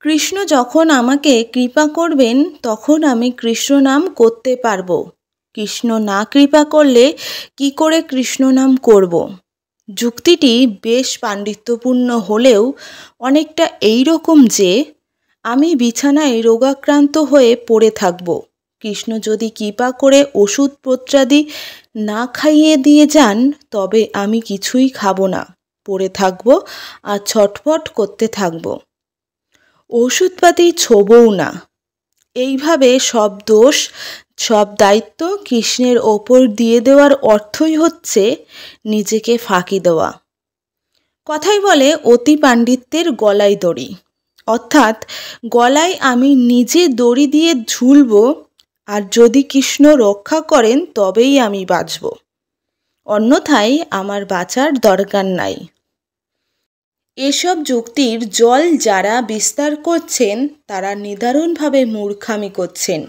কৃষ্ণ যখন আমাকে কৃপা করবেন, তখন আমি কৃষ্ণ নাম করতে পারব। কৃষ্ণ না কৃপা করলে কি করে কৃষ্ণ নাম করব? যুক্তিটি বেশ পাণ্ডিত্যপূর্ণ হলেও অনেকটা এই রকম যে, আমি বিছানায় রোগাক্রান্ত হয়ে পড়ে থাকব। কৃষ্ণ যদি কৃপা করে ওষুধ প্রত্রাদি না খাইয়ে দিয়ে যান, তবে আমি কিছুই খাব না। পড়ে থাকব আর ছটফট করতে থাকব। ওষুধপাতি ছোবও না। এইভাবে সব দোষ, সব দায়িত্ব কৃষ্ণের ওপর দিয়ে দেওয়ার অর্থই হচ্ছে নিজেকে ফাঁকি দেওয়া। কথাই বলে অতি পাণ্ডিত্যের গলায় দড়ি। অর্থাৎ গলায় আমি নিজে দড়ি দিয়ে ঝুলব, আর যদি কৃষ্ণ রক্ষা করেন তবেই আমি বাঁচব। অন্যথায় আমার বাঁচার দরকার নাই। এসব যুক্তির জল যারা বিস্তার করছেন, তারা নিদারুণভাবে মূর্খামি করছেন।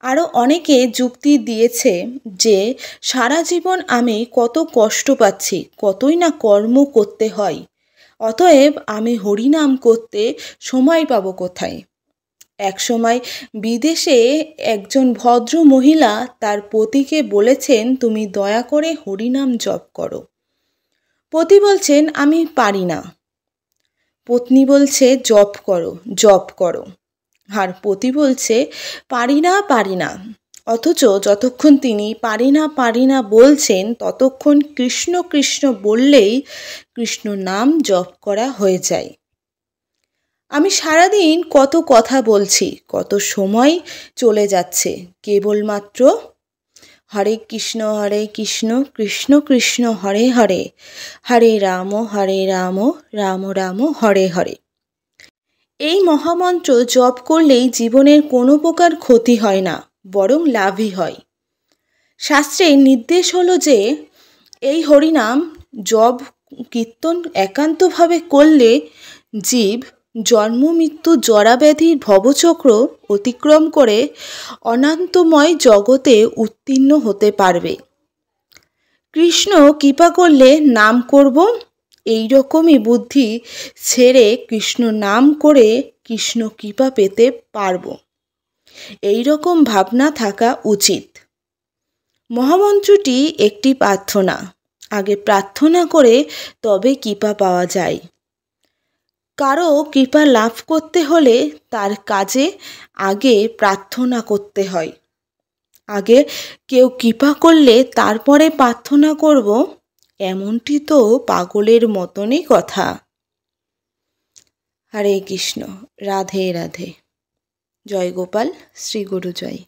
আরও অনেকে যুক্তি দিয়েছে যে, সারা জীবন আমি কত কষ্ট পাচ্ছি, কতই না কর্ম করতে হয়, অতএব আমি হরিনাম করতে সময় পাব কোথায়? একসময় বিদেশে একজন ভদ্র মহিলা তার পতিকে বলেছেন, তুমি দয়া করে হরিনাম জপ করো। পতি বলছেন, আমি পারি না। পত্নী বলছে, জপ করো জপ করো। আর পতি বলছে, পারি না পারি না। অথচ যতক্ষণ তিনি পারি না পারি না বলছেন, ততক্ষণ কৃষ্ণ কৃষ্ণ বললেই কৃষ্ণ নাম জপ করা হয়ে যায়। আমি সারাদিন কত কথা বলছি, কত সময় চলে যাচ্ছে, কেবলমাত্র হরে কৃষ্ণ হরে কৃষ্ণ কৃষ্ণ কৃষ্ণ, হরে হরে। হরে রাম হরে রাম রাম রাম, হরে হরে। এই মহামন্ত্র জপ করলেই জীবনের কোনো প্রকার ক্ষতি হয় না, বরং লাভই হয়। শাস্ত্রে নির্দেশ হলো যে, এই হরিনাম জব কীর্তন একান্তভাবে করলে জীব জন্ম, মৃত্যু জরাব্যাধির ভবচক্র অতিক্রম করে অনন্তময় জগতে উত্তীর্ণ হতে পারবে। কৃষ্ণ কৃপা করলে নাম করব। এই রকমই বুদ্ধি ছেড়ে কৃষ্ণ নাম করে কৃষ্ণ কৃপা পেতে পারব। এই রকম ভাবনা থাকা উচিত। মহামন্ত্রটি একটি প্রার্থনা। আগে প্রার্থনা করে তবে কৃপা পাওয়া যায়। কারও কৃপা লাভ করতে হলে তার কাজে আগে প্রার্থনা করতে হয়। আগে কেউ কৃপা করলে তারপরে প্রার্থনা করব, এমনটি তো পাগলের মতনই কথা। হরে কৃষ্ণ, রাধে রাধে। জয় গোপাল, শ্রী গুরু জয়